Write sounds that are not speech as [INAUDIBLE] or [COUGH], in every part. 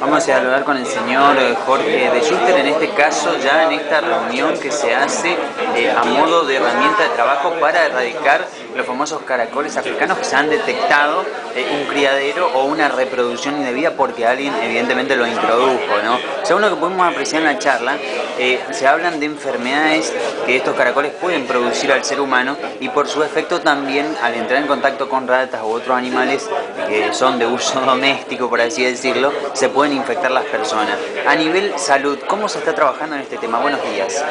Vamos a hablar con el señor eh, Jorge de Schuster, en este caso ya en esta reunión que se hace eh, a modo de herramienta de trabajo para erradicar los famosos caracoles africanos que se han detectado eh, un criadero o una reproducción indebida porque alguien evidentemente lo introdujo. ¿no? Según lo que podemos apreciar en la charla, se hablan de enfermedades que estos caracoles pueden producir al ser humano y por su efecto también al entrar en contacto con ratas u otros animales que son de uso [LAUGHS] doméstico, por así decirlo, se pueden infectar las personas. A nivel salud, ¿cómo se está trabajando en este tema? Buenos días.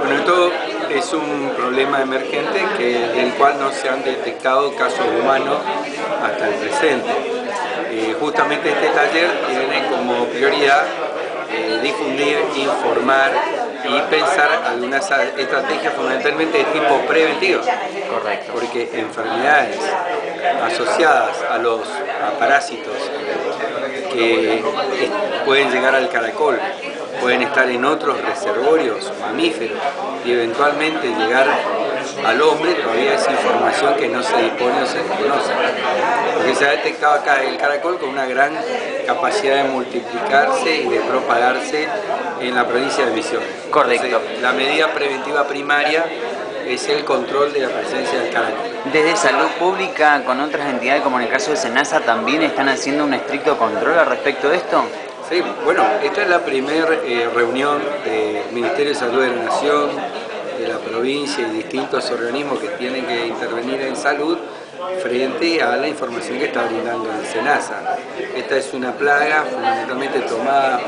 Bueno, esto es un problema emergente que, del cual no se han detectado casos humanos hasta el presente. Eh, justamente este taller tiene como prioridad eh, difundir, informar y pensar algunas estrategias fundamentalmente de tipo preventivo. Correcto. Porque enfermedades asociadas a los parásitos que pueden llegar al caracol, pueden estar en otros reservorios mamíferos y eventualmente llegar al hombre, todavía es información que no se dispone o se desconoce. Porque se ha detectado acá el caracol con una gran capacidad de multiplicarse y de propagarse en la provincia de Misiones. Correcto. la medida preventiva primaria es el control de la presencia del caracol. Desde salud pública, con otras entidades como en el caso de SENASA, ¿también están haciendo un estricto control al respecto de esto? Sí, bueno, esta es la primera eh, reunión del Ministerio de Salud de la Nación, de la provincia y distintos organismos que tienen que intervenir en salud frente a la información que está brindando el SENASA. Esta es una plaga fundamentalmente tomada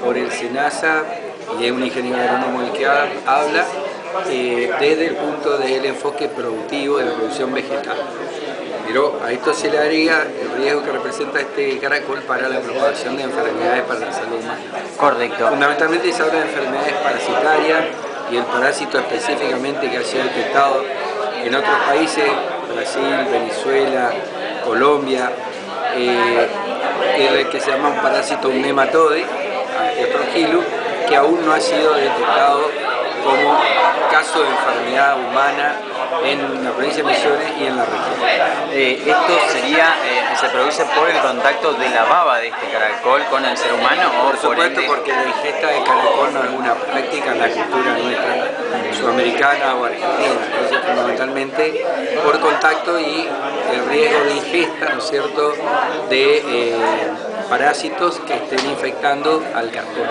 por el SENASA y es un ingeniero agrónomo el que habla eh, desde el punto del enfoque productivo de la producción vegetal. Pero a esto se le agrega el riesgo que representa este caracol para la propagación de enfermedades para la salud humana. Correcto. Fundamentalmente se habla de enfermedades parasitarias y el parásito específicamente que ha sido detectado en otros países, Brasil, Venezuela, Colombia, eh, el que se llama un parásito un nematode, que aún no ha sido detectado como caso de enfermedad humana en la provincia de Misiones y en la región. Eh, esto sería, eh, se produce por el contacto de la baba de este caracol con el ser humano o por supuesto porque la ingesta de caracol no es una práctica en la cultura nuestra, sudamericana o argentina, entonces fundamentalmente por contacto y el riesgo de ingesta, ¿no es cierto?, de eh, parásitos que estén infectando al caracol.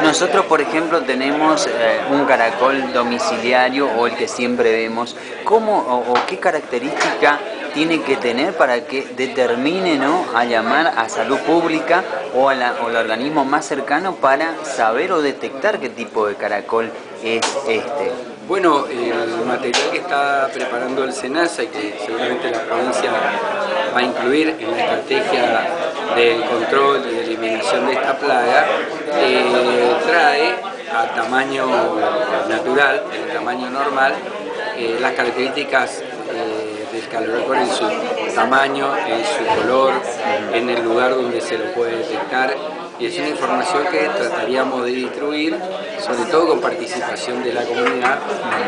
Nosotros, por ejemplo, tenemos eh, un caracol domiciliario o el que siempre vemos. ¿Cómo o, qué característica tiene que tener para que determine ¿no? a llamar a salud pública o, al organismo más cercano para saber o detectar qué tipo de caracol es este? Bueno, el material que está preparando el SENASA y que seguramente la provincia va a incluir en la estrategia del control y eliminación de esta plaga, eh, trae a tamaño natural, el tamaño normal, eh, las características eh, del calorocor en su tamaño, en su color, en el lugar donde se lo puede detectar. Y es una información que trataríamos de distribuir, sobre todo con participación de la comunidad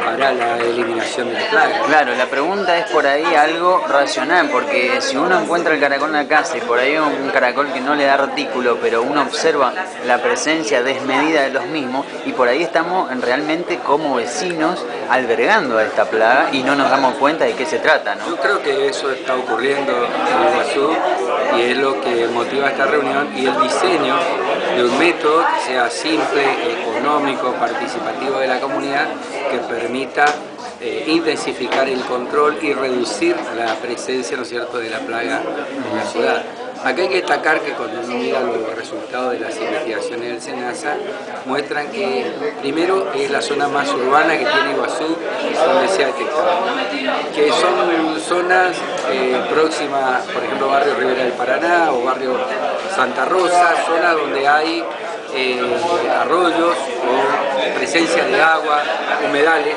para la eliminación de la plaga. Claro, la pregunta es por ahí algo racional, porque si uno encuentra el caracol en la casa y por ahí un caracol que no le da artículo, pero uno observa la presencia desmedida de los mismos y por ahí estamos realmente como vecinos albergando a esta plaga y no nos damos cuenta de qué se trata. ¿no? Yo creo que eso está ocurriendo en Iguazú y es lo que motiva esta reunión y el diseño de un método sea simple, económico, participativo de la comunidad, que permita eh, intensificar el control y reducir la presencia ¿no es cierto? de la plaga en la ciudad. Acá hay que destacar que cuando uno mira los resultados de las investigaciones del SENASA, muestran que primero es la zona más urbana que tiene Iguazú, donde se ha que son zonas eh, próximas, por ejemplo, barrio Rivera del Paraná o barrio Santa Rosa, zonas donde hay eh, arroyos o presencia de agua, humedales,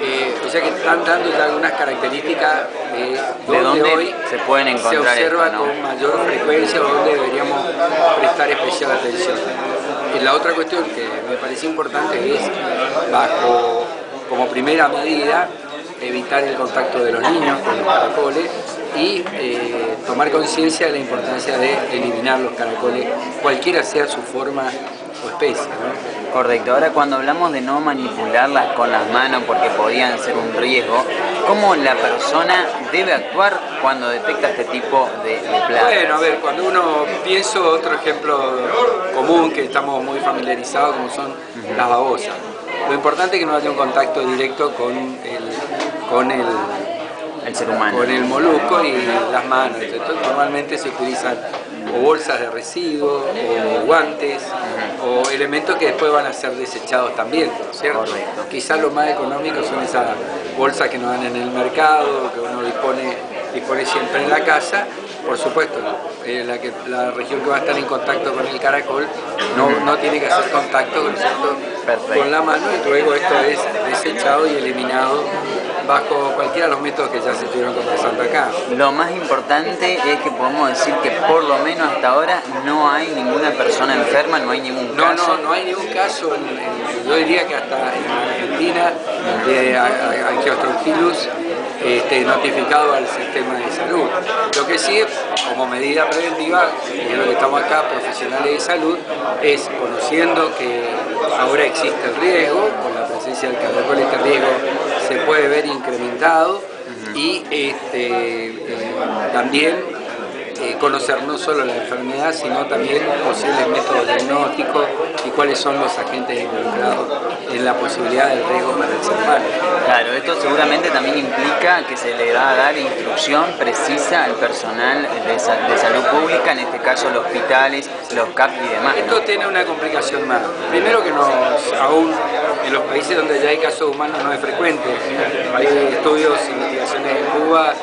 eh, o sea que están dando ya algunas características de donde, hoy se pueden encontrar se observa con mayor frecuencia o donde deberíamos prestar especial atención. Y la otra cuestión que me parece importante es, bajo como primera medida, evitar el contacto de los niños con los caracoles y eh, tomar conciencia de la importancia de eliminar los caracoles, cualquiera sea su forma o especie. Correcto, ahora cuando hablamos de no manipularlas con las manos porque podían ser un riesgo, ¿cómo la persona debe actuar cuando detecta este tipo de, plagas? Bueno, a ver, cuando uno pienso otro ejemplo común que estamos muy familiarizados como son las babosas. Lo importante es que no haya un contacto directo con el, con el el ser humano. Con el molusco y las manos. Entonces, normalmente se utilizan o bolsas de residuos, o guantes, o elementos que después van a ser desechados también, ¿cierto? Quizás lo más económico son esas bolsas que nos dan en el mercado, que uno dispone, dispone siempre en la casa, por supuesto, eh, la, que, la región que va a estar en contacto con el caracol no, no tiene que hacer contacto con la mano y luego esto es desechado y eliminado bajo cualquiera de los métodos que ya se estuvieron conversando acá. Lo más importante es que podemos decir que por lo menos hasta ahora no hay ninguna persona enferma, no hay ningún caso. No, no, no hay ningún caso, yo diría que hasta en Argentina de Angiostronchilus este, notificado al sistema de salud. Lo que sí, como medida preventiva, y es lo que estamos acá, profesionales de salud, es conociendo que ahora existe el riesgo, con la presencia del caracol este riesgo se puede ver incrementado. Y este, eh, también eh, conocer no solo la enfermedad, sino también posibles métodos diagnósticos y cuáles son los agentes involucrados en la posibilidad del riesgo para el ser humano. Claro, esto seguramente también implica que se le va a dar instrucción precisa al personal de, salud pública, en este caso los hospitales, los CAP y demás. Esto tiene una complicación más. Primero que no, aún en los países donde ya hay casos humanos no es frecuente. Hay estudios, investigaciones en Cuba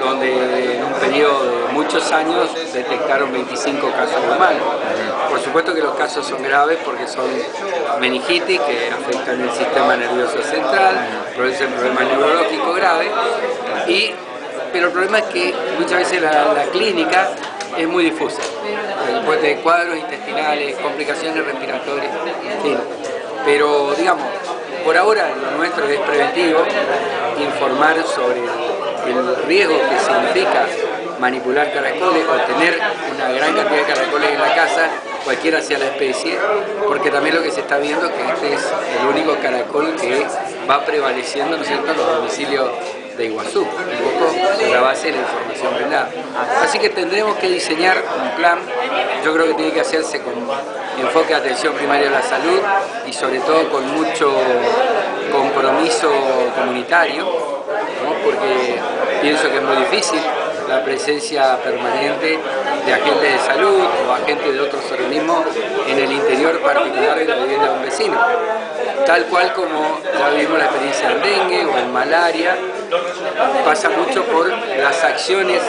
donde en un periodo muchos años detectaron 25 casos humanos. Por supuesto que los casos son graves porque son meningitis que afectan el sistema nervioso central, producen problemas neurológicos graves, y, pero el problema es que muchas veces la, clínica es muy difusa, después de cuadros intestinales, complicaciones respiratorias, Pero digamos, por ahora lo nuestro es preventivo, informar sobre el riesgo que significa manipular caracoles o tener una gran cantidad de caracoles en la casa, cualquiera sea la especie, porque también lo que se está viendo es que este es el único caracol que va prevaleciendo ¿no cierto? en los domicilios de Iguazú, un poco la base de la información brindada. Así que tendremos que diseñar un plan, yo creo que tiene que hacerse con enfoque de atención primaria a la salud y sobre todo con mucho compromiso comunitario, porque pienso que es muy difícil la presencia permanente de agentes de salud o agentes de otros organismos en el interior particular de la vivienda de un vecino. Tal cual como ya vimos la experiencia en dengue o en malaria, pasa mucho por las acciones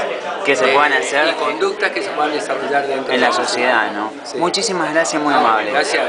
que se puedan hacer y conductas que se puedan desarrollar dentro en de la sociedad. ¿no? Muchísimas gracias, muy amable. Gracias,